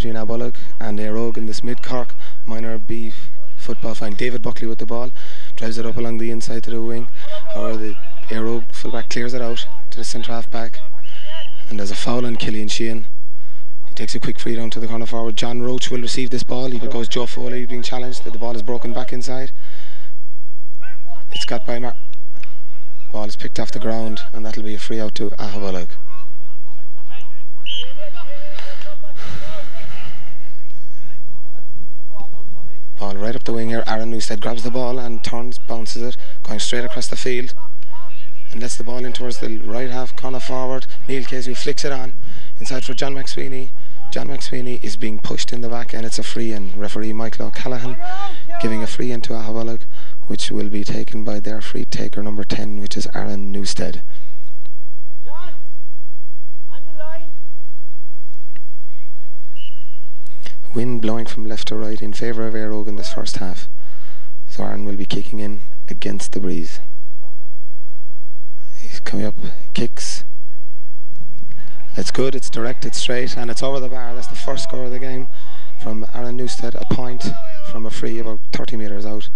between Aghabullogue and Éire in this mid Cork minor B football final. David Buckley with the ball, drives it up along the inside to the wing, or the Éire fullback clears it out to the centre half back, and there's a foul on Killian Sheehan. He takes a quick free down to the corner forward. John Roach will receive this ball. He goes Joe Foley being challenged. The ball is broken back inside. It's got by Mark. Ball is picked off the ground, and that'll be a free out to Aghabullogue. Ball right up the wing here. Aaron Newstead grabs the ball and turns, bounces it, going straight across the field. And lets the ball in towards the right half corner forward. Neil Casey flicks it on. Inside for John McSweeney. John McSweeney is being pushed in the back and it's a free in. Referee Michael O'Callaghan giving a free in to which will be taken by their free taker number 10, which is Aaron Newstead. Wind blowing from left to right in favour of Éire Óg in this first half. So Aaron will be kicking in against the breeze. He's coming up, kicks. It's good, it's direct, it's straight, and it's over the bar. That's the first score of the game from Aaron Newstead, a point from a free about 30 metres out.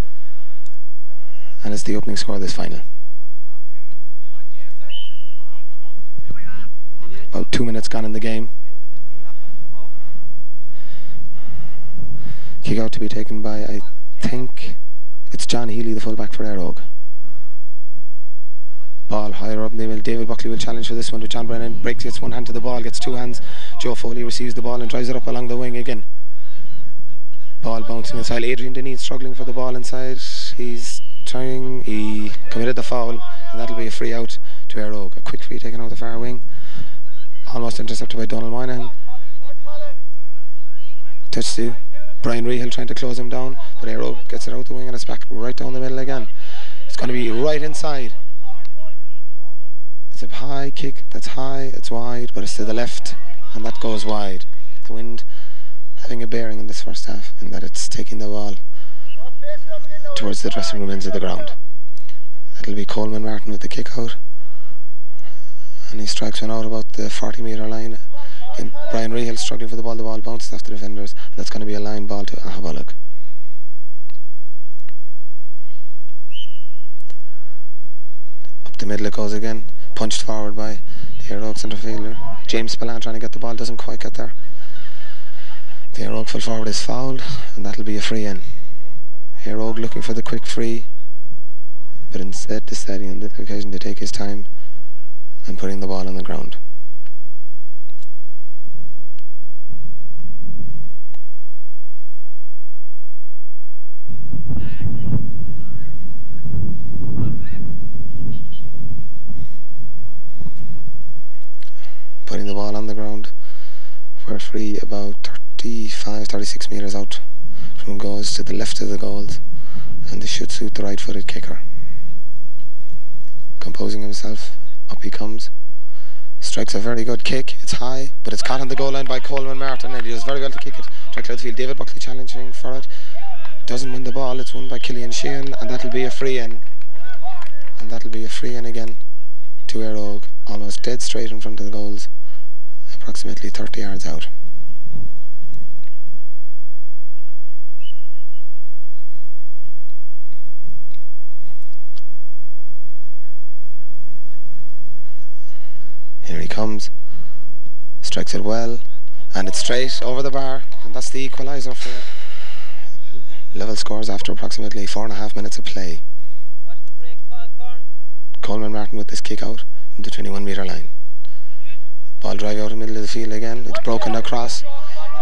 And it's the opening score of this final. About two minutes gone in the game. Kick out to be taken by, I think, it's John Healy, the fullback for Éire Óg. Ball higher up in the middle. David Buckley will challenge for this one to John Brennan. Breaks, gets one hand to the ball, gets two hands. Joe Foley receives the ball and drives it up along the wing again. Ball bouncing inside. Adrian Deneen struggling for the ball inside. He's trying, he committed the foul, and that'll be a free out to Éire Óg. A quick free taken out the far wing. Almost intercepted by Donald Moynihan. Touch to Brian Rehill trying to close him down, but Óg gets it out the wing and it's back right down the middle again. It's going to be right inside. It's a high kick that's high, it's wide, but it's to the left, and that goes wide. The wind having a bearing in this first half, in that it's taking the ball towards the dressing room ends of the ground. It'll be Coleman Martin with the kick out, and he strikes one out about the 40 metre line. And Brian Rehill struggling for the ball, the ball bounces off the defenders, that's going to be a line ball to Aghabullogue. Up the middle it goes again, punched forward by the Éire centre fielder. James Spillane trying to get the ball, doesn't quite get there. The Óg full forward is fouled, and that'll be a free in. Óg looking for the quick free, but instead deciding on this occasion to take his time and putting the ball on the ground. The ball on the ground a free about 35, 36 metres out from goals to the left of the goals and this should suit the right footed kicker. Composing himself, up he comes. Strikes a very good kick, it's high, but it's caught on the goal line by Coleman Martin and he does very well to kick it. Out field, David Buckley challenging for it. Doesn't win the ball, it's won by Killian Sheehan and that'll be a free in. And that'll be a free in again to Éire Óg, almost dead straight in front of the goals approximately 30 yards out. Here he comes, strikes it well, and it's straight over the bar, and that's the equaliser for level scores after approximately four and a half minutes of play. Coleman Martin with this kick out in the 21 metre line. Ball drive out in the middle of the field again. It's broken across,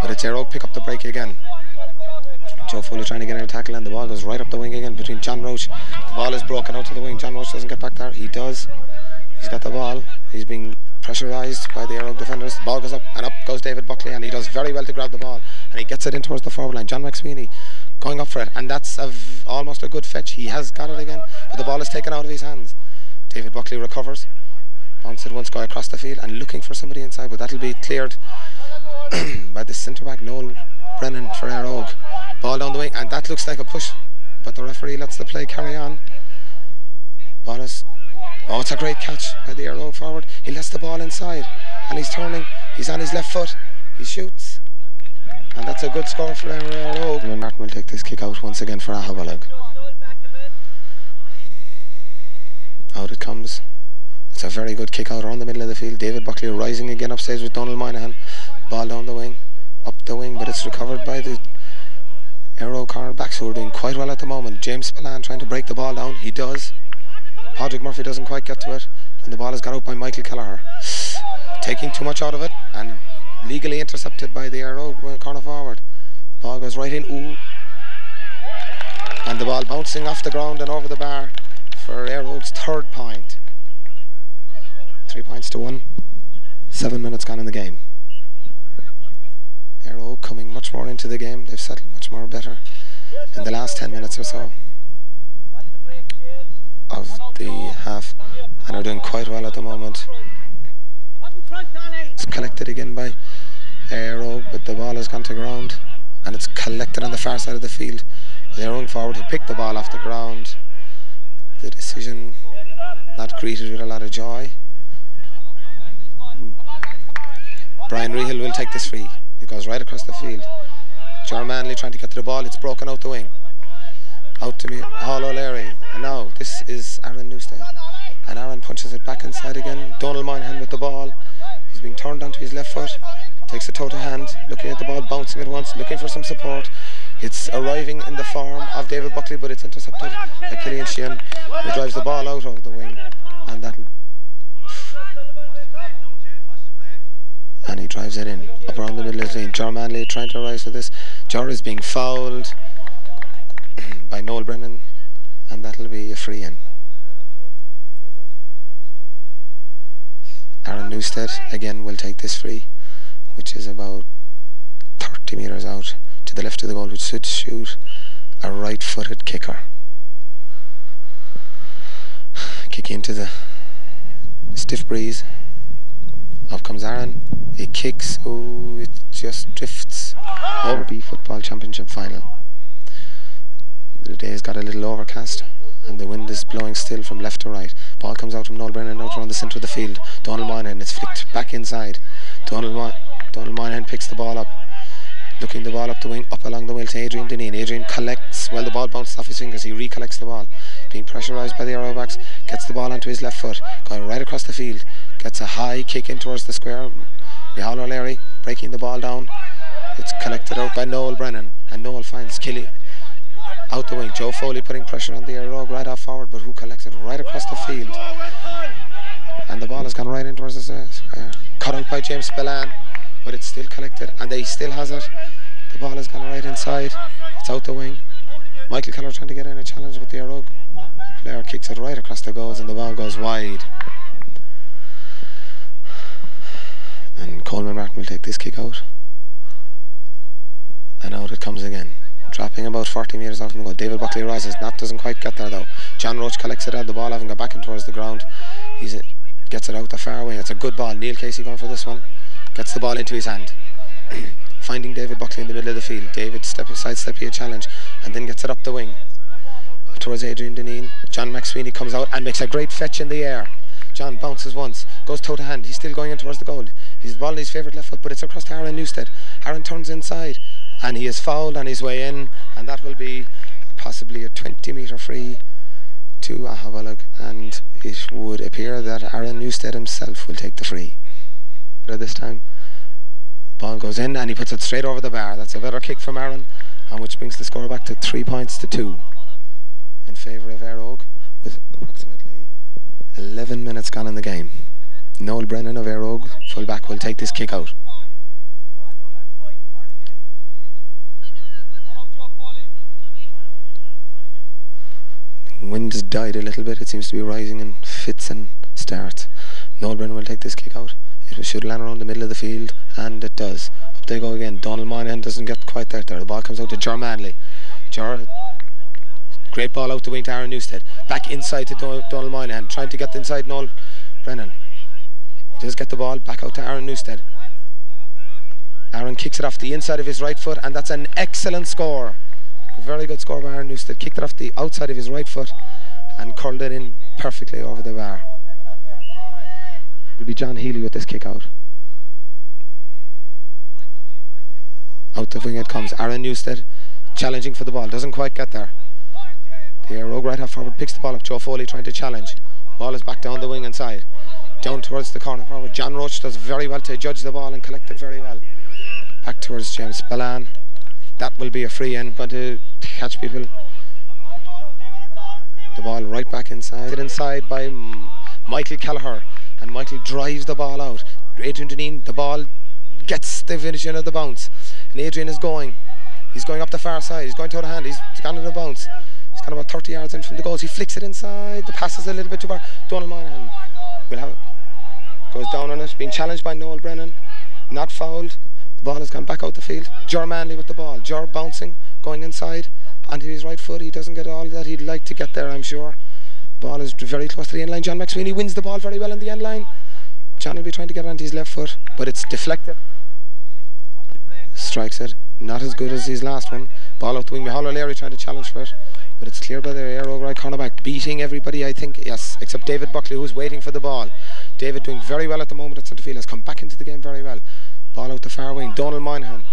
but it's Óg pick up the break again. Joe Foley trying to get in a tackle and the ball goes right up the wing again between John Roach. The ball is broken out to the wing. John Roach doesn't get back there. He does. He's got the ball. He's being pressurised by the Óg defenders. The ball goes up and up goes David Buckley and he does very well to grab the ball and he gets it in towards the forward line. John McSweeney going up for it and that's a almost a good fetch. He has got it again but the ball is taken out of his hands. David Buckley recovers Bounced once guy across the field and looking for somebody inside, but that'll be cleared by the centre back Noel Brennan for Éire Óg. Ball down the wing, and that looks like a push, but the referee lets the play carry on. Ball is, oh, it's a great catch by the Éire Óg forward. He lets the ball inside, and he's turning. He's on his left foot. He shoots, And that's a good score for Emerald Oak. And Martin will take this kick out once again for Aghabullogue. Out it comes. It's a very good kick out around the middle of the field. David Buckley rising again upstairs with Donald Moynihan. Ball down the wing, up the wing, but it's recovered by the Éire cornerbacks who are doing quite well at the moment. James Spillane trying to break the ball down. He does. Patrick Murphy doesn't quite get to it. And the ball is got out by Michael Kelleher. Taking too much out of it and legally intercepted by the Éire uh, corner forward. The ball goes right in. Ooh. And the ball bouncing off the ground and over the bar for Éire's third point. Three points to one. Seven minutes gone in the game. Éire coming much more into the game. They've settled much more better in the last 10 minutes or so of the half and are doing quite well at the moment. It's collected again by Éire, but the ball has gone to ground and it's collected on the far side of the field. They're running forward to pick the ball off the ground. The decision not greeted with a lot of joy. Brian Rehill will take this free. It goes right across the field. Jar Manley trying to get to the ball. It's broken out the wing. Out to me, Hall O'Leary. And now this is Aaron Newstead. And Aaron punches it back inside again. Donald Moynihan with the ball. He's being turned onto his left foot. Takes a toe to hand, looking at the ball, bouncing it once, looking for some support. It's arriving in the form of David Buckley, but it's intercepted by Killian Sheehan, who drives the ball out of the wing. And that'll and he drives it in up around the middle of the lane. Jar Manley trying to rise with this. Jar is being fouled by Noel Brennan, and that'll be a free in. Aaron Newstead again will take this free, which is about 30 metres out to the left of the goal, which should shoot a right footed kicker. Kick into the stiff breeze. Off comes Aaron. He kicks. Oh, it just drifts the football championship final. The day's got a little overcast and the wind is blowing still from left to right. Ball comes out from Noel Brennan out around the centre of the field. Donald Moynihan, it's flicked back inside. Donald, Mo- Donald Moynihan picks the ball up. Looking the ball up the wing, up along the wing to Adrian Deneen. Adrian collects, well the ball bounces off his fingers, he recollects the ball. Being pressurised by the Éire backs, gets the ball onto his left foot, going right across the field. Gets a high kick in towards the square. Mihal O'Leary breaking the ball down. It's collected out by Noel Brennan, and Noel finds Killy out the wing. Joe Foley putting pressure on the Rogue right off forward, but who collects it right across the field. And the ball has gone right in towards the square. Cut out by James Spillane, but it's still collected, and he still has it. The ball has gone right inside. It's out the wing. Michael Kelleher trying to get in a challenge with the Éire. Player kicks it right across the goals, and the ball goes wide. And Coleman Martin will take this kick out. And out it comes again. Dropping about 40 metres from the goal. David Buckley rises. Nat doesn't quite get there though. John Roach collects it out the ball, having got back in towards the ground. He uh, gets it out the far way. It's a good ball. Neil Casey going for this one. Gets the ball into his hand. Finding David Buckley in the middle of the field. David step side a challenge and then gets it up the wing. Up towards Adrian Deneen. John McSweeney comes out and makes a great fetch in the air. John bounces once, goes toe to hand. He's still going in towards the goal. He's ball in his favourite left foot, but it's across to Aaron Newstead. Aaron turns inside, and he is fouled on his way in, and that will be possibly a 20 metre free to Aghabullogue, and it would appear that Aaron Newstead himself will take the free. But at this time, ball goes in, and he puts it straight over the bar. That's a better kick from Aaron, and which brings the score back to three points to two in favour of Éire with approximately 11 minutes gone in the game. Noel Brennan of Éire Óg, fullback, will take this kick out. Wind has died a little bit. It seems to be rising in fits and starts. Noel Brennan will take this kick out. It should land around the middle of the field, and it does. Up they go again. Donald Moynihan doesn't get quite there. there. The ball comes out to Jar Manley. Jar Great ball out the wing to Aaron Newstead. Back inside to Don- Donald Moynihan. Trying to get inside Noel Brennan. Does get the ball back out to Aaron Newstead. Aaron kicks it off the inside of his right foot, and that's an excellent score. Very good score by Aaron Newstead. Kicked it off the outside of his right foot and curled it in perfectly over the bar. It'll be John Healy with this kick out. Out the wing it comes. Aaron Newstead challenging for the ball. Doesn't quite get there. The rogue right half forward picks the ball up. Joe Foley trying to challenge. Ball is back down the wing inside. Down towards the corner forward. John Roach does very well to judge the ball and collect it very well. Back towards James Spillane. That will be a free in. Going to catch people. The ball right back inside. Inside by Michael Kelleher. And Michael drives the ball out. Adrian Deneen, the ball gets the finishing of the bounce. And Adrian is going. He's going up the far side. He's going to the hand. He's gone in the bounce. He's kind of about 30 yards in from the goals. He flicks it inside. The pass is a little bit too far. Donald Moynihan will have goes down on it. Being challenged by Noel Brennan. Not fouled. The ball has gone back out the field. Jor Manley with the ball. Jor bouncing, going inside onto his right foot. He doesn't get all that he'd like to get there, I'm sure. The ball is very close to the end line. John McSweeney wins the ball very well in the end line. John will be trying to get onto his left foot, but it's deflected. Strikes it. Not as good as his last one. Ball out the wing. Michael O'Leary trying to challenge for it. But it's clear by the air right cornerback. Beating everybody, I think. Yes, except David Buckley, who's waiting for the ball. David doing very well at the moment at centre field. Has come back into the game very well. Ball out the far wing. Donald Moynihan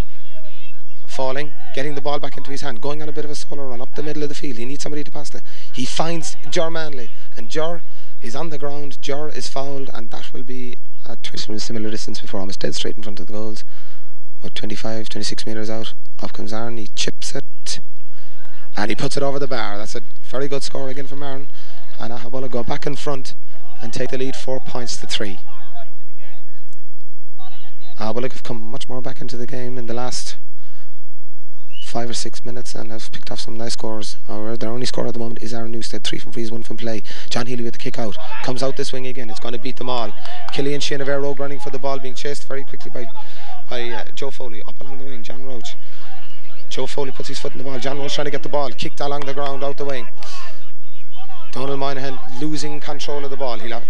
falling, getting the ball back into his hand, going on a bit of a solo run up the middle of the field. He needs somebody to pass to. He finds Jor Manley, and Jor is on the ground. Jor is fouled, and that will be a similar distance before, almost dead straight in front of the goals. About 25, 26 metres out. Up comes Aaron, he chips it, and he puts it over the bar. That's a very good score again from Aaron. And Aghabulla go back in front and take the lead four points to three. Aghabullogue have come much more back into the game in the last five or six minutes and have picked off some nice scores. However, their only score at the moment is Aaron Newstead, three from freeze, one from play. John Healy with the kick out, comes out this wing again. It's going to beat them all. Killian Air Rogue running for the ball, being chased very quickly by by uh, Joe Foley up along the wing. John Roach. Joe Foley puts his foot in the ball. John Roach trying to get the ball, kicked along the ground out the wing. Donald Moynihan losing control of the ball. He'll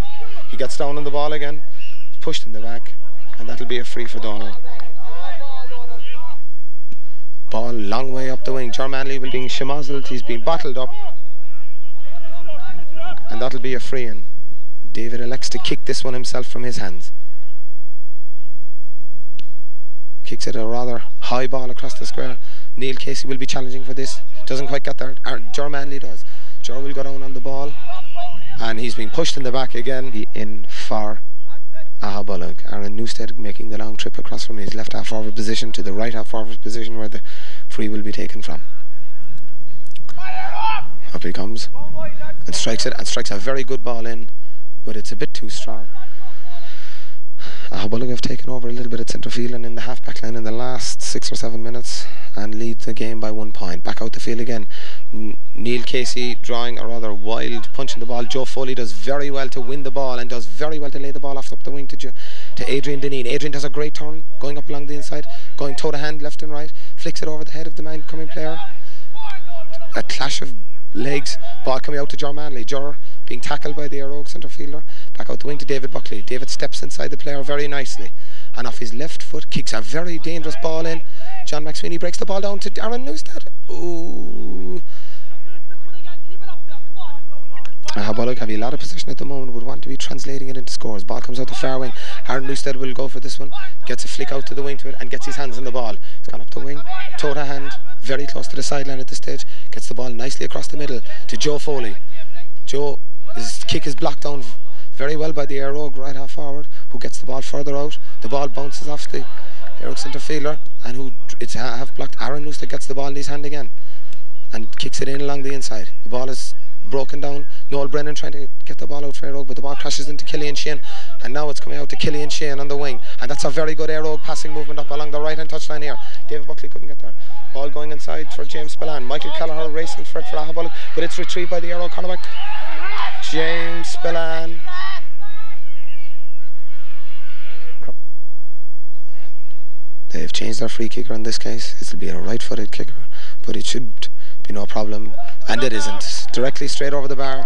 he gets down on the ball again, pushed in the back, and that'll be a free for Donald. Ball long way up the wing. Jor Manley will be schmozzled. He's been bottled up. And that'll be a free in. David elects to kick this one himself from his hands. Kicks it a rather high ball across the square. Neil Casey will be challenging for this. Doesn't quite get there. Jor Manley does. Jor will go down on the ball. And he's being pushed in the back again. In for Aghabullogue. Aaron Newstead making the long trip across from his left half forward position to the right half forward position where the free will be taken from. Up he comes and strikes it and strikes a very good ball in, but it's a bit too strong. Aghabullogue have taken over a little bit at centre field and in the half back line in the last six or seven minutes and lead the game by one point. Back out the field again. Neil Casey drawing a rather wild punch in the ball. Joe Foley does very well to win the ball and does very well to lay the ball off up the wing to jo to Adrian Deneen. Adrian does a great turn going up along the inside, going toe to hand left and right, flicks it over the head of the man coming player. A clash of legs, ball coming out to Jor Manley. Jor being tackled by the Éire centre fielder. Back out the wing to David Buckley. David steps inside the player very nicely and off his left foot kicks a very dangerous ball in. John McSweeney breaks the ball down to Aaron Newstead. Ooh. Aghabullogue have a lot of possession at the moment, would want to be translating it into scores. Ball comes out the far wing. Aaron Newstead will go for this one, gets a flick out to the wing to it, and gets his hands on the ball. He's gone up the wing, toe to hand, very close to the sideline at this stage, gets the ball nicely across the middle to Joe Foley. Joe, his kick is blocked down very well by the Óg right half forward, who gets the ball further out. The ball bounces off the Óg centre fielder, and who it's half blocked. Aaron Newstead gets the ball in his hand again, and kicks it in along the inside. The ball is broken down. Noel Brennan trying to get the ball out for Óg, but the ball crashes into Killian Sheehan, and now it's coming out to Killian Sheehan on the wing, and that's a very good Óg passing movement up along the right hand touchline here. David Buckley couldn't get there. Ball going inside for James Spillane. Michael Kelleher racing for it for Aghabullogue, but it's retrieved by the Óg cornerback. James Spillane. They've changed their free kicker in this case. It'll be a right-footed kicker, but it should be no problem, and it isn't. Directly straight over the bar.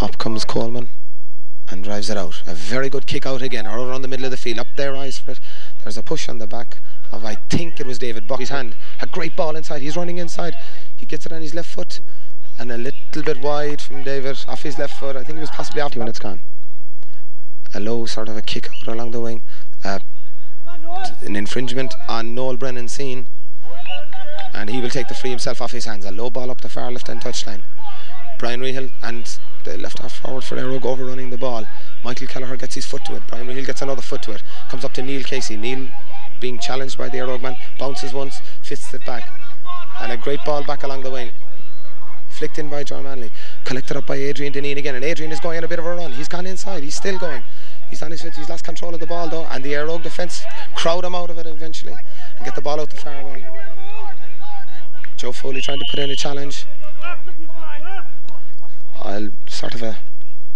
Up comes Coleman and drives it out. A very good kick out again, or around the middle of the field. Up there, eyes for it. There's a push on the back of, I think it was David Buckley's hand. A great ball inside. He's running inside. He gets it on his left foot, and a little bit wide from David off his left foot. I think it was possibly after when it's gone. A low sort of a kick out along the wing. Uh, an infringement on Noel Brennan seen. And he will take the free himself off his hands. A low ball up the far left hand touchline. Brian Rehill and the left half forward for Éire Óg overrunning the ball. Michael Kelleher gets his foot to it. Brian Rehill gets another foot to it. Comes up to Neil Casey. Neil being challenged by the Óg man. Bounces once, fists it back. And a great ball back along the wing. Flicked in by John Manley. Collected up by Adrian Deneen again. And Adrian is going on a bit of a run. He's gone inside. He's still going. He's on his lost control of the ball though. And the Óg defence crowd him out of it eventually. And get the ball out the far wing. Joe Foley trying to put in a challenge. I'll sort of a,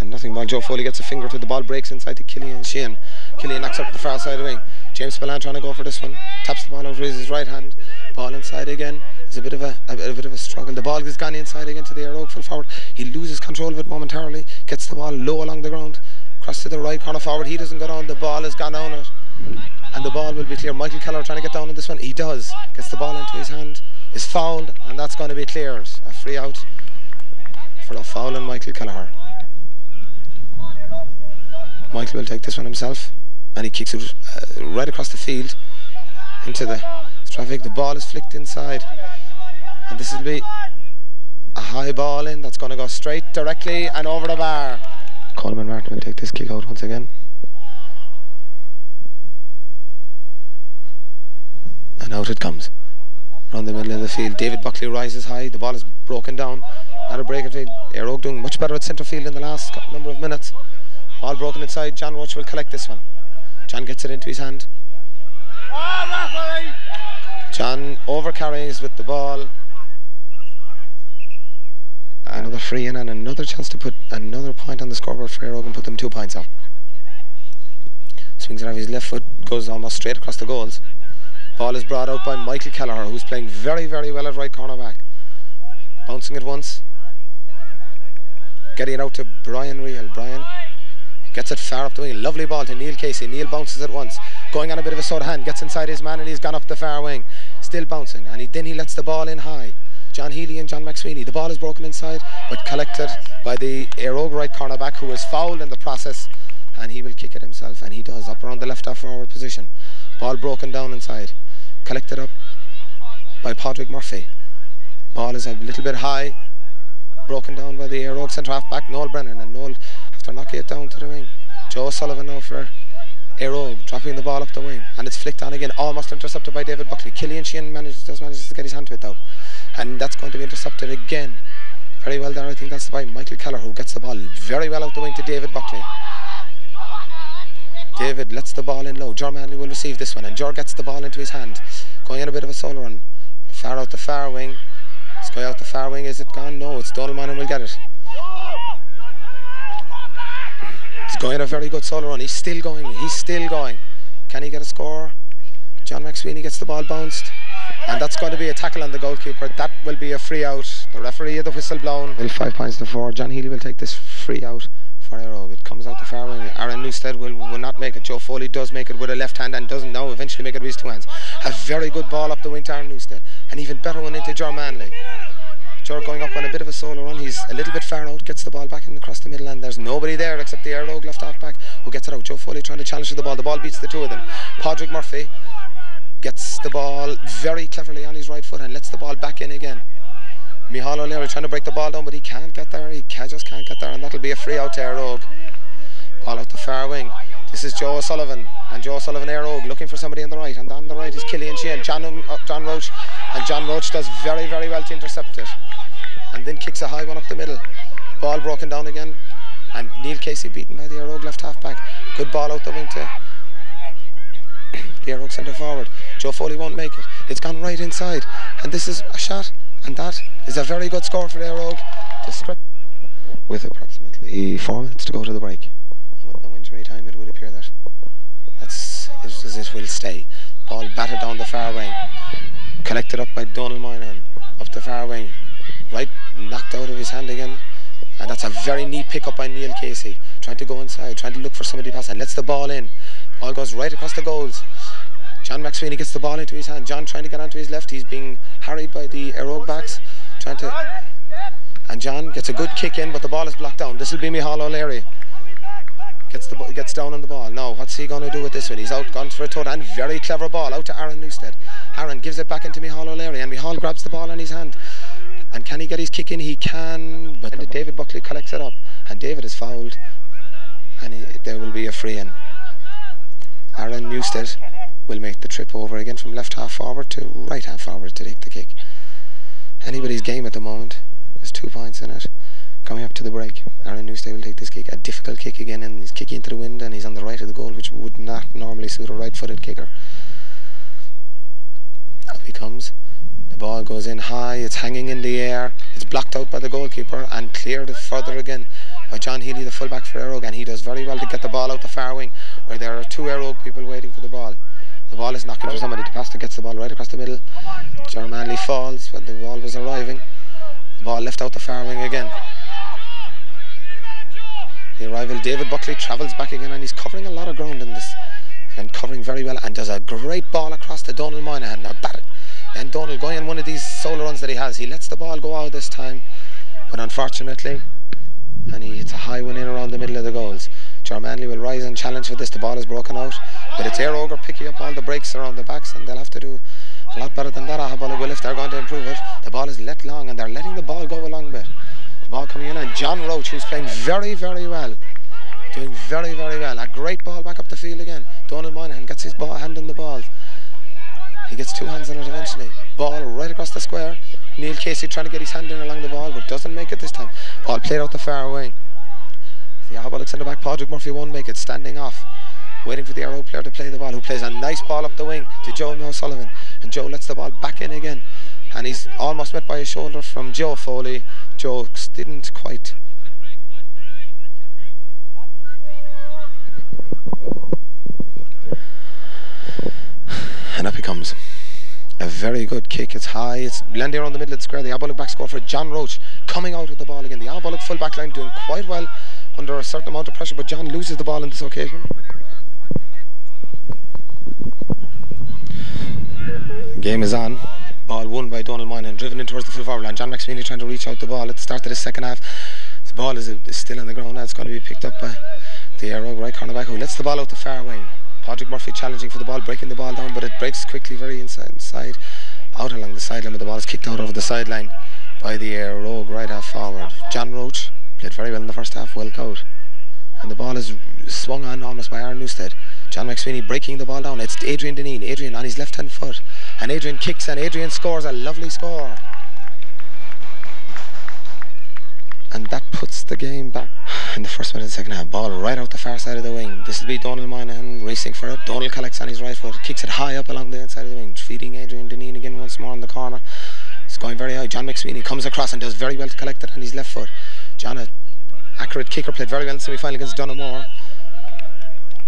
a nothing ball. Joe Foley gets a finger to the ball, breaks inside to Killian Sheehan. Killian knocks up the far side of the wing. James Spillane trying to go for this one. Taps the ball over his right hand. Ball inside again. It's a bit of a, a, a bit of a struggle. The ball has gone inside again to the Éire full forward. He loses control of it momentarily. Gets the ball low along the ground. Cross to the right corner forward. He doesn't go down. The ball has gone down it. And the ball will be clear. Michael Kelleher trying to get down in this one. He does. Gets the ball into his hand is fouled and that's going to be cleared. A free out for a foul on Michael Kelleher. Michael will take this one himself and he kicks it uh, right across the field into the traffic. The ball is flicked inside and this will be a high ball in that's going to go straight directly and over the bar. Coleman Martin will take this kick out once again. And out it comes around the middle of the field. David Buckley rises high. The ball is broken down. Not a break Éire Óg doing much better at centre field in the last number of minutes. Ball broken inside. John Roach will collect this one. John gets it into his hand. John over carries with the ball. Uh, another free in and another chance to put another point on the scoreboard for and put them two points up. Swings it off his left foot, goes almost straight across the goals. Ball is brought out by Michael Kelleher, who's playing very, very well at right cornerback. Bouncing it once. Getting it out to Brian Rehill. Brian gets it far up the wing. Lovely ball to Neil Casey. Neil bounces it once. Going on a bit of a sort of hand. Gets inside his man and he's gone up the far wing. Still bouncing. And he, then he lets the ball in high. John Healy and John McSweeney. The ball is broken inside, but collected by the Éire right cornerback, who was fouled in the process, and he will kick it himself. And he does up around the left half forward position. Ball broken down inside collected up by Patrick Murphy. Ball is a little bit high, broken down by the Óg centre half back Noel Brennan, and Noel after knocking it down to the wing. Joe Sullivan now for Dropping the ball up the wing, and it's flicked on again, almost intercepted by David Buckley. Killian Sheehan manages, manages to get his hand to it though, and that's going to be intercepted again. Very well done, I think that's by Michael Kelleher who gets the ball very well out the wing to David Buckley. David lets the ball in low. Jor Manley will receive this one, and Jor gets the ball into his hand. Going on a bit of a solo run. Far out the far wing. It's going out the far wing. Is it gone? No, it's Donald Manning will get it. He's going a very good solo run. He's still going. He's still going. Can he get a score? John McSweeney gets the ball bounced. And that's going to be a tackle on the goalkeeper. That will be a free out. The referee had the whistle blown. Well, five points to four. John Healy will take this free out for Óg. It comes out the far wing. Aaron Newstead will, will not make it. Joe Foley does make it with a left hand and doesn't now eventually make it with his two hands. A very good ball up the wing to Aaron Newstead. An even better one into Jor Manley. Jor going up on a bit of a solo run. He's a little bit far out, gets the ball back in across the middle, and there's nobody there except the Éire Óg left half back who gets it out. Joe Foley trying to challenge for the ball. The ball beats the two of them. Padraig Murphy gets the ball very cleverly on his right foot and lets the ball back in again. Mihal O'Leary trying to break the ball down, but he can't get there. He can, just can't get there, and that'll be a free out to Éire Óg. Ball out the far wing. This is Joe O'Sullivan, and Joe O'Sullivan Éire Óg looking for somebody on the right, and on the right is Killian Sheehan, John, uh, John Roach, and John Roach does very, very well to intercept it, and then kicks a high one up the middle. Ball broken down again, and Neil Casey beaten by the Éire Óg left half back. Good ball out the wing to the Éire Óg centre forward. Joe Foley won't make it. It's gone right inside, and this is a shot and that is a very good score for the Óg. With approximately four minutes to go to the break, and with no injury time, it would appear that as it will stay. Ball battered down the far wing, collected up by Donald Moynihan up the far wing, right knocked out of his hand again, and that's a very neat pick up by Neil Casey, trying to go inside, trying to look for somebody to pass, and lets the ball in. Ball goes right across the goals. John McSweeney gets the ball into his hand. John trying to get onto his left. He's being harried by the Óg backs. Trying to... And John gets a good kick in, but the ball is blocked down. This will be Mihal O'Leary. Gets the gets down on the ball. Now, what's he going to do with this one? He's out, gone for a throw, and very clever ball out to Aaron Newstead. Aaron gives it back into Mihal O'Leary, and Mihal grabs the ball in his hand. And can he get his kick in? He can, but David Buckley collects it up, and David is fouled, and he, there will be a free in. Aaron Newstead will make the trip over again from left half forward to right half forward to take the kick. Anybody's game at the moment. There's two points in it. Coming up to the break, Aaron Newstead will take this kick, a difficult kick again, and he's kicking into the wind, and he's on the right of the goal, which would not normally suit a right-footed kicker. Up he comes. The ball goes in high, it's hanging in the air, it's blocked out by the goalkeeper, and cleared further again by John Healy, the fullback for Óg, and he does very well to get the ball out the far wing, where there are two Óg people waiting for the ball. The ball is knocking for somebody. The pastor gets the ball right across the middle. Ger Manley falls when the ball was arriving. The ball left out the far wing again. The arrival, David Buckley, travels back again and he's covering a lot of ground in this. And covering very well and does a great ball across to Donald Moynihan. Now bat And Donald going on one of these solo runs that he has. He lets the ball go out this time. But unfortunately, and he hits a high one in around the middle of the goals. Ger Manley will rise and challenge for this. The ball is broken out. But it's Éire Óg picking up all the breaks around the backs and they'll have to do a lot better than that Aghabullogue will if they're going to improve it. The ball is let long and they're letting the ball go a long bit. The ball coming in and John Roach who's playing very very well. Doing very very well. A great ball back up the field again. Donald Moynihan gets his ball hand on the ball. He gets two hands on it eventually. Ball right across the square. Neil Casey trying to get his hand in along the ball but doesn't make it this time. Ball played out the far away. The in the back. Padraig Murphy won't make it. Standing off waiting for the Éire player to play the ball, who plays a nice ball up the wing to Joe O'Sullivan. And Joe lets the ball back in again. And he's almost met by a shoulder from Joe Foley. Joe didn't quite. And up he comes. A very good kick. It's high. It's landing around the middle of the square. The Aghabullogue back score for John Roach. Coming out with the ball again. The Aghabullogue full back line doing quite well under a certain amount of pressure, but John loses the ball on this occasion. Game is on. Ball won by Donald Moynihan, driven in towards the full forward line. John McSweeney trying to reach out the ball at the start of the second half. The ball is, is still on the ground now. It's going to be picked up by the Óg right cornerback who lets the ball out the far wing. Padraig Murphy challenging for the ball, breaking the ball down, but it breaks quickly, very inside, inside out along the sideline. But the ball is kicked out over the sideline by the Éire Óg right half forward. John Roach played very well in the first half, well out. And the ball is swung on almost by Aaron Newstead. John McSweeney breaking the ball down. It's Adrian Deneen. Adrian on his left hand foot. And Adrian kicks and Adrian scores a lovely score. And that puts the game back in the first minute of the second half. Ball right out the far side of the wing. This will be Donald Moynihan racing for it. Donald collects on his right foot, kicks it high up along the inside of the wing, feeding Adrian Deneen again once more in the corner. It's going very high. John McSweeney comes across and does very well to collect it on his left foot. John, accurate kicker, played very well in the semi-final against Donaghmore.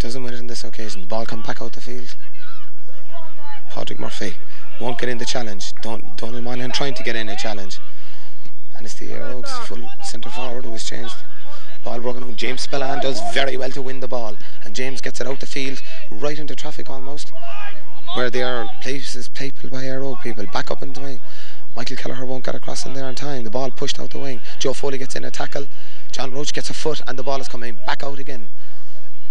Doesn't win it on this occasion. The ball come back out the field. Patrick Murphy won't get in the challenge. Don't Donald Moynihan trying to get in a challenge. And it's the Éire full centre forward who has changed. Ball broken out. James Spillane does very well to win the ball. And James gets it out the field, right into traffic almost. Where there are places people by Óg people. Back up into me. Michael Kelleher won't get across in there in time. The ball pushed out the wing. Joe Foley gets in a tackle. John Roach gets a foot and the ball is coming back out again.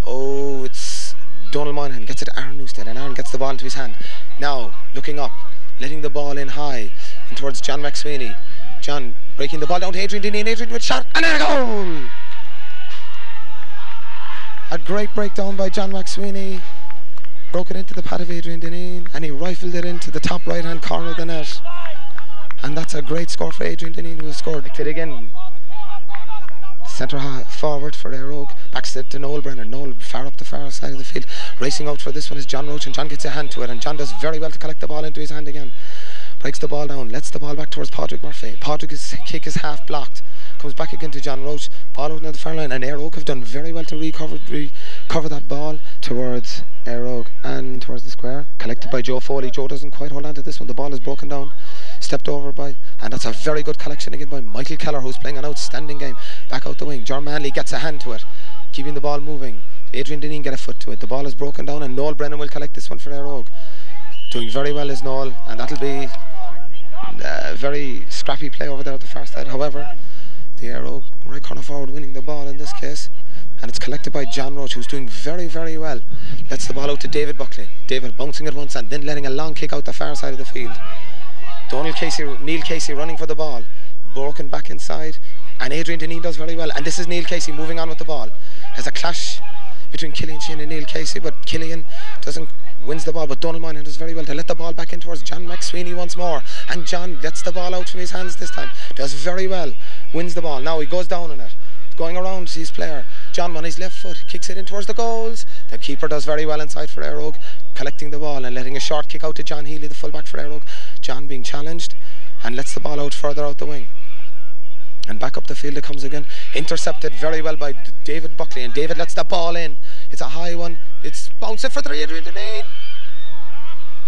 Oh, it's Donald Moynihan gets it to Aaron Newstead and Aaron gets the ball into his hand. Now, looking up, letting the ball in high and towards John McSweeney. John breaking the ball down to Adrian Deneen. Adrian with shot and a goal! A great breakdown by John McSweeney. Broke it into the pad of Adrian Deneen and he rifled it into the top right hand corner of the net. And that's a great score for Adrian Deneen who has scored. It again. Centre forward for Éire Óg. Back set to Noel Brennan. Noel far up the far side of the field. Racing out for this one is John Roach and John gets a hand to it and John does very well to collect the ball into his hand again. Breaks the ball down. Lets the ball back towards Patrick Murphy. Padraig's kick is half blocked. Comes back again to John Roach. Ball out on the far line and Éire Óg have done very well to recover, recover that ball towards Éire Óg and towards the square. Collected by Joe Foley. Joe doesn't quite hold on to this one. The ball is broken down stepped over by, and that's a very good collection again by Michael Kelleher, who's playing an outstanding game. Back out the wing. John Manley gets a hand to it, keeping the ball moving. Adrian Deneen get a foot to it. The ball is broken down, and Noel Brennan will collect this one for Éire Óg. Doing very well is Noel, and that'll be a very scrappy play over there at the far side. However, the Éire Óg right corner forward winning the ball in this case, and it's collected by John Roach, who's doing very, very well. Lets the ball out to David Buckley. David bouncing it once and then letting a long kick out the far side of the field. Donald Casey, Neil Casey running for the ball. Broken back inside. And Adrian Deneen does very well. And this is Neil Casey moving on with the ball. There's a clash between Killian Sheehan and Neil Casey, but Killian doesn't wins the ball, but Donald Moynihan does very well to let the ball back in towards John McSweeney once more. And John gets the ball out from his hands this time. Does very well. Wins the ball. Now he goes down on it. Going around his player. John on his left foot kicks it in towards the goals. The keeper does very well inside for Éire collecting the ball and letting a short kick out to John Healy, the fullback for Óg. John being challenged and lets the ball out further out the wing. And back up the field it comes again. Intercepted very well by David Buckley. And David lets the ball in. It's a high one. It's bouncing for three, Adrian Deneen.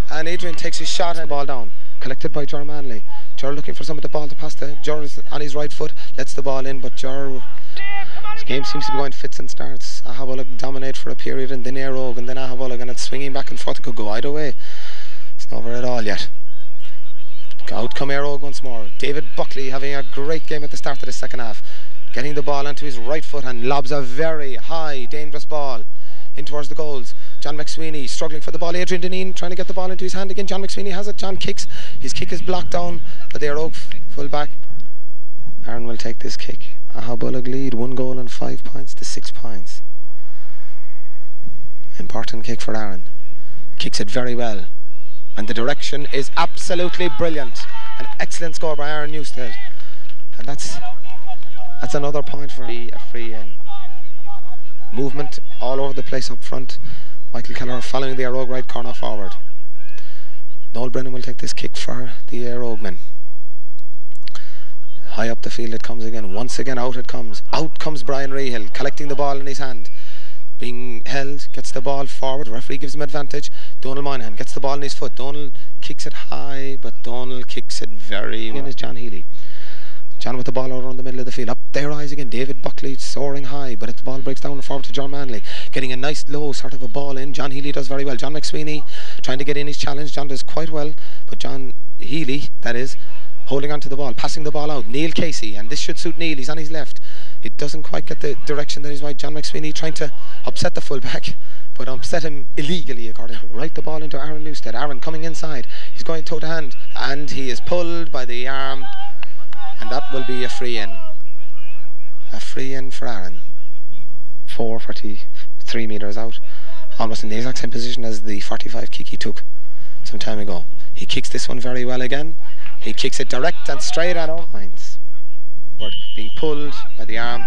And Adrian takes his shot and the ball down. Collected by Jar Manley. Jar looking for some of the ball to pass to Jar is on his right foot. Lets the ball in, but Jar this game seems to be going fits and starts. Aghabullogue dominate for a period and then Éire Óg and then Aghabullogue and it's swinging back and forth. It could go either way. It's not over at all yet. Out come Éire once more. David Buckley having a great game at the start of the second half. Getting the ball onto his right foot and lobs a very high, dangerous ball in towards the goals. John McSweeney struggling for the ball. Adrian Deneen trying to get the ball into his hand again. John McSweeney has it. John kicks. His kick is blocked down. But Éire Óg full back. Aaron will take this kick. Aghabullogue lead one goal and five points to six points. Important kick for Aaron. Kicks it very well and the direction is absolutely brilliant. An excellent score by Aaron Newstead. And that's that's another point for a free in. Movement all over the place up front. Michael Kelleher following the Óg right corner forward. Noel Brennan will take this kick for the Óg men. High up the field it comes again. Once again out it comes. Out comes Brian Rehill collecting the ball in his hand being held, gets the ball forward, referee gives him advantage. Donald Moynihan gets the ball in his foot. Donald kicks it high, but Donald kicks it very in is John Healy. John with the ball over in the middle of the field. Up there rise again. David Buckley soaring high, but if the ball breaks down and forward to John Manley. Getting a nice low sort of a ball in. John Healy does very well. John McSweeney trying to get in his challenge. John does quite well, but John Healy, that is, holding on to the ball, passing the ball out. Neil Casey, and this should suit Neil. He's on his left. It doesn't quite get the direction that he's right. John McSweeney trying to upset the fullback, but upset him illegally, according to right the ball into Aaron Newstead. Aaron coming inside. He's going toe to hand, and he is pulled by the arm, and that will be a free in. A free in for Aaron. 443 metres out, almost in the exact same position as the 45 kick he took some time ago. He kicks this one very well again. He kicks it direct and straight at points. Being pulled by the arm.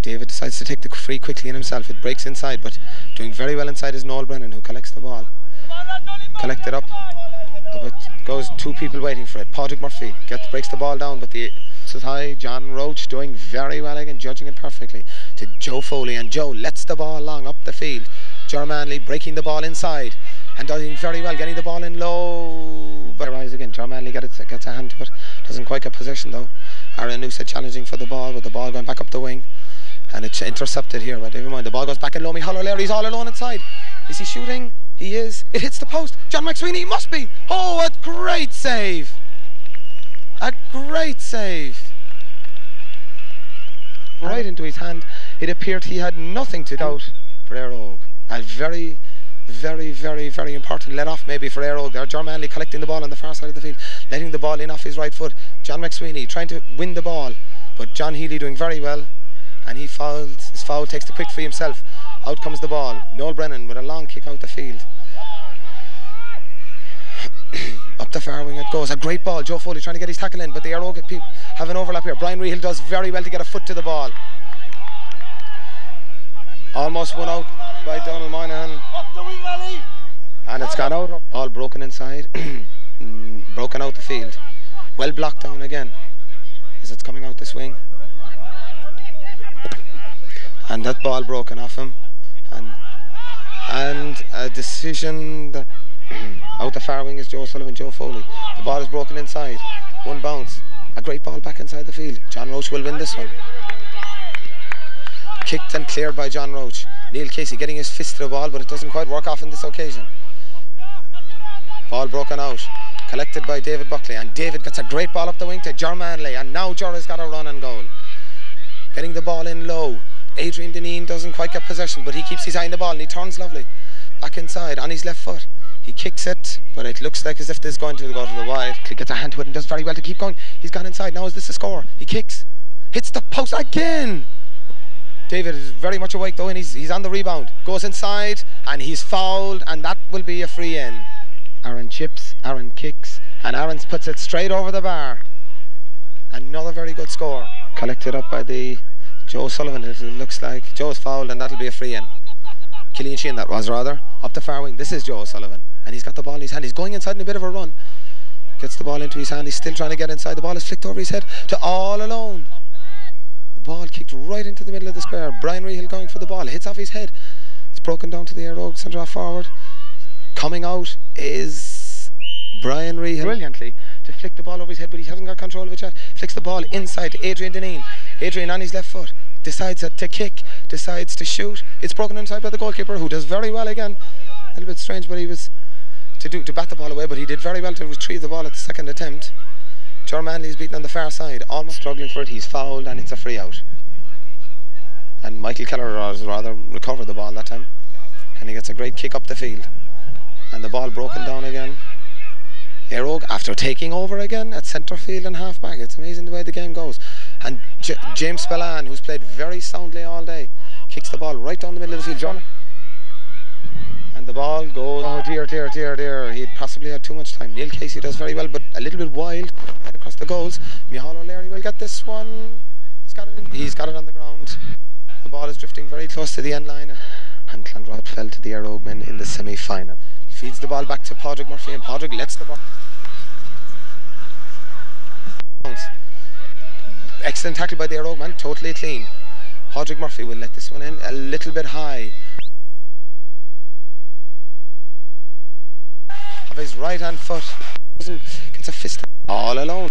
David decides to take the free quickly in himself. It breaks inside, but doing very well inside is Noel Brennan, who collects the ball. Collected up. Goes two people waiting for it. Patrick Murphy gets breaks the ball down, but the high. John Roach doing very well again, judging it perfectly. To Joe Foley, and Joe lets the ball long up the field. Manley breaking the ball inside and doing very well, getting the ball in low. But rise again. John Manley gets, gets a hand to it. Doesn't quite get possession though. Aaron Noosa challenging for the ball, with the ball going back up the wing. And it's intercepted here, but never mind. The ball goes back in Lomi Holler He's all alone inside. Is he shooting? He is. It hits the post. John McSweeney must be. Oh, a great save. A great save. Right into his hand. It appeared he had nothing to doubt for Éire A very very, very, very important let off maybe for Óg there. John Manley collecting the ball on the far side of the field, letting the ball in off his right foot. John McSweeney trying to win the ball, but John Healy doing very well, and he fouls. His foul takes the quick for himself. Out comes the ball. Noel Brennan with a long kick out the field. Up the far wing it goes. A great ball. Joe Foley trying to get his tackle in, but the Óg have an overlap here. Brian Rehill does very well to get a foot to the ball. Almost won out by Donald Moynihan. And it's gone out. All broken inside. Mm, broken out the field. Well blocked down again. As it's coming out the swing. And that ball broken off him. And and a decision that out the far wing is Joe Sullivan, Joe Foley. The ball is broken inside. One bounce. A great ball back inside the field. John Roach will win this one. Kicked and cleared by John Roach. Neil Casey getting his fist to the ball, but it doesn't quite work off in this occasion. Ball broken out. Collected by David Buckley. And David gets a great ball up the wing to Jar Manley. And now Jar has got a run and goal. getting the ball in low. Adrian Deneen doesn't quite get possession, but he keeps his eye on the ball and he turns lovely. Back inside on his left foot. He kicks it, but it looks like as if this is going to go to the wide. He gets a hand to it and does very well to keep going. He's gone inside. Now is this a score? He kicks. Hits the post again. David is very much awake though and he's, he's on the rebound. Goes inside and he's fouled and that will be a free in. Aaron chips, Aaron kicks and Aaron puts it straight over the bar. Another very good score. Collected up by the Joe Sullivan it looks like. Joe's fouled and that'll be a free in. Killian Sheehan that was rather. Up the far wing. This is Joe Sullivan. And he's got the ball in his hand. He's going inside in a bit of a run. Gets the ball into his hand. He's still trying to get inside. The ball is flicked over his head to all alone. The ball kicked right into the middle of the square. Brian Rehill going for the ball. Hits off his head. It's broken down to the Éire Óg centre half forward. Coming out is Brian Rehill. Brilliantly to flick the ball over his head, but he hasn't got control of it yet. Flicks the ball inside to Adrian Deneen. Adrian on his left foot. Decides to kick. Decides to shoot. It's broken inside by the goalkeeper, who does very well again. A little bit strange, but he was to do to bat the ball away, but he did very well to retrieve the ball at the second attempt. Ger Manley's beaten on the far side, almost struggling for it. He's fouled and it's a free out. And Michael Kelleher has rather recovered the ball that time, and he gets a great kick up the field. And the ball broken down again. Éire after taking over again at centre field and half back. It's amazing the way the game goes. And J James Spillane, who's played very soundly all day, kicks the ball right down the middle of the field. John and the ball goes. Oh dear, dear, dear, dear. He'd possibly had too much time. Neil Casey does very well, but a little bit wild right across the goals. Micheál O'Leary will get this one. He's got it. In. He's got it on the ground. The ball is drifting very close to the end line, and Clonrod fell to the Óg in the semi-final. Feeds the ball back to Padraig Murphy, and Padraig lets the ball. Excellent tackle by the Éire man, totally clean. Padraig Murphy will let this one in a little bit high. Of his right hand foot. Gets a fist all alone.